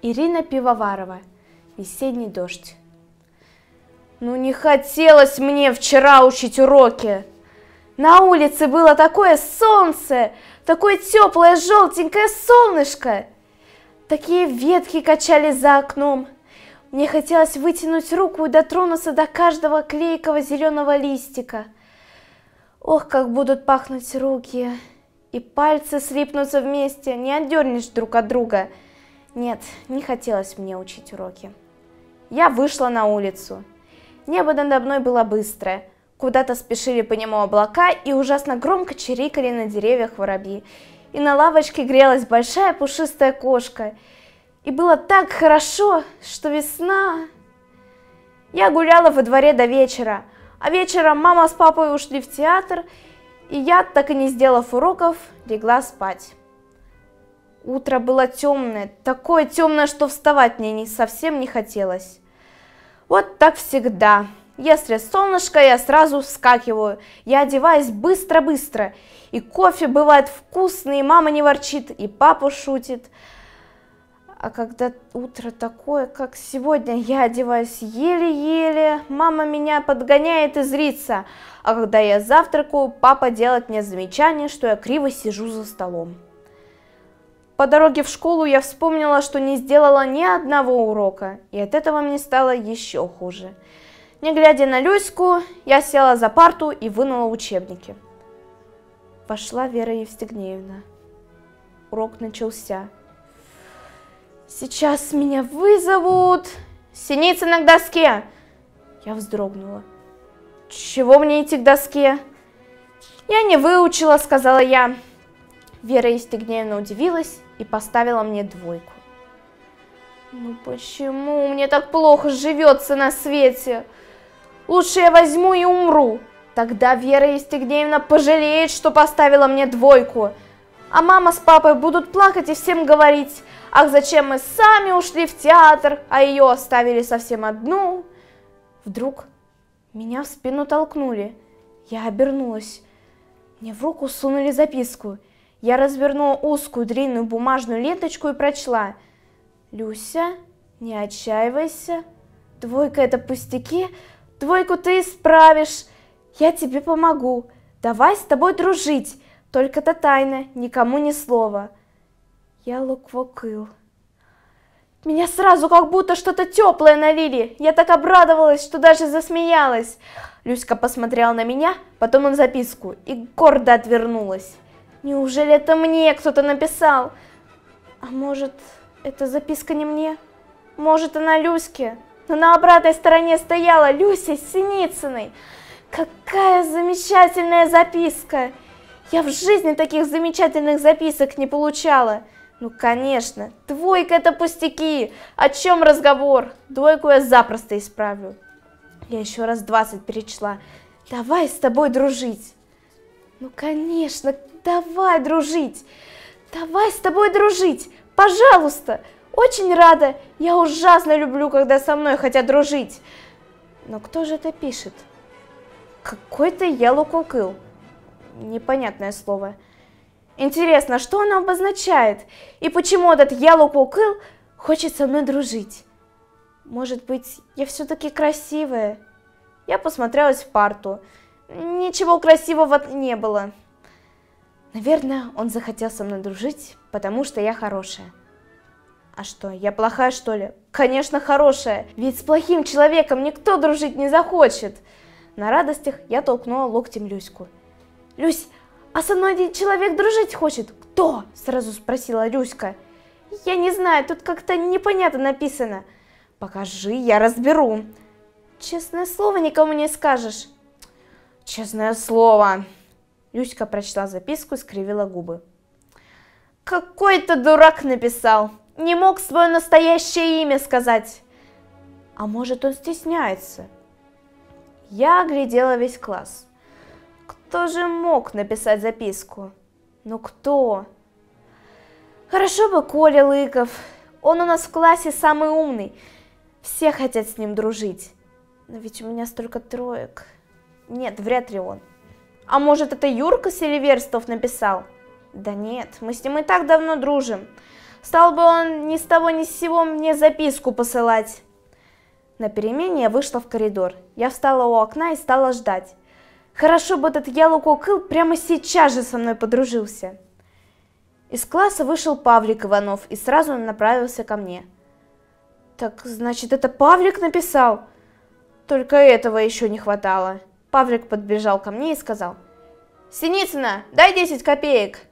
Ирина Пивоварова. Весенний дождь. Ну не хотелось мне вчера учить уроки. На улице было такое солнце, такое теплое желтенькое солнышко. Такие ветки качались за окном. Мне хотелось вытянуть руку и дотронуться до каждого клейкого зеленого листика. Ох, как будут пахнуть руки. И пальцы слипнутся вместе, не отдернешь друг от друга – нет, не хотелось мне учить уроки. Я вышла на улицу. Небо надо мной было быстрое. Куда-то спешили по нему облака и ужасно громко чирикали на деревьях воробьи. И на лавочке грелась большая пушистая кошка. И было так хорошо, что весна... Я гуляла во дворе до вечера, а вечером мама с папой ушли в театр, и я, так и не сделав уроков, легла спать. Утро было темное, такое темное, что вставать мне не, совсем не хотелось. Вот так всегда. Если солнышко, я сразу вскакиваю. Я одеваюсь быстро-быстро. И кофе бывает вкусный, и мама не ворчит, и папа шутит. А когда утро такое, как сегодня, я одеваюсь еле-еле, мама меня подгоняет и зрится. А когда я завтракаю, папа делает мне замечание, что я криво сижу за столом. По дороге в школу я вспомнила, что не сделала ни одного урока, и от этого мне стало еще хуже. Не глядя на Люську, я села за парту и вынула учебники. Пошла Вера Евстигнеевна. Урок начался. «Сейчас меня вызовут!» «Синицына к доске!» Я вздрогнула. «Чего мне идти к доске?» «Я не выучила», — сказала я. Вера Евстигнеевна удивилась и поставила мне двойку. Ну почему мне так плохо живется на свете? Лучше я возьму и умру. Тогда Вера Евстигнеевна пожалеет, что поставила мне двойку. А мама с папой будут плакать и всем говорить, ах, зачем мы сами ушли в театр, а ее оставили совсем одну. Вдруг меня в спину толкнули. Я обернулась. Мне в руку сунули записку – я развернула узкую длинную бумажную ленточку и прочла. «Люся, не отчаивайся. Двойка это пустяки. Двойку ты исправишь. Я тебе помогу. Давай с тобой дружить. Только это тайна, никому ни слова». Я луквокыл. Меня сразу как будто что-то теплое налили. Я так обрадовалась, что даже засмеялась. Люська посмотрела на меня, потом на записку и гордо отвернулась. Неужели это мне кто-то написал? А может, эта записка не мне? Может, она Люське? Но на обратной стороне стояла Люся Синицыной. Какая замечательная записка! Я в жизни таких замечательных записок не получала. Ну, конечно, двойка это пустяки. О чем разговор? Двойку я запросто исправлю. Я еще раз двадцать перечла. Давай с тобой дружить. Ну, конечно, давай дружить. Давай с тобой дружить. Пожалуйста. Очень рада. Я ужасно люблю, когда со мной хотят дружить. Но кто же это пишет? Какой-то Cockle. Непонятное слово. Интересно, что оно обозначает? И почему этот Cockle хочет со мной дружить? Может быть, я все-таки красивая? Я посмотрелась в парту. Ничего красивого не было. Наверное, он захотел со мной дружить, потому что я хорошая. А что, я плохая что ли? Конечно, хорошая, ведь с плохим человеком никто дружить не захочет. На радостях я толкнула локтем Люську. Люсь, а со мной один человек дружить хочет? Кто? Сразу спросила Люська. Я не знаю, тут как-то непонятно написано. Покажи, я разберу. Честное слово, никому не скажешь. Честное слово. Люська прочла записку и скривила губы. Какой-то дурак написал. Не мог свое настоящее имя сказать. А может, он стесняется? Я оглядела весь класс. тоже мог написать записку. Но кто? Хорошо бы Коля Лыков. Он у нас в классе самый умный. Все хотят с ним дружить. Но ведь у меня столько троек. Нет, вряд ли он. А может, это Юрка Селиверстов написал? Да нет, мы с ним и так давно дружим. Стал бы он ни с того ни с сего мне записку посылать. На перемене я вышла в коридор. Я встала у окна и стала ждать. Хорошо бы этот Ялукокыл прямо сейчас же со мной подружился. Из класса вышел Павлик Иванов и сразу направился ко мне. Так, значит, это Павлик написал? Только этого еще не хватало. Павлик подбежал ко мне и сказал. «Синицына, дай 10 копеек!»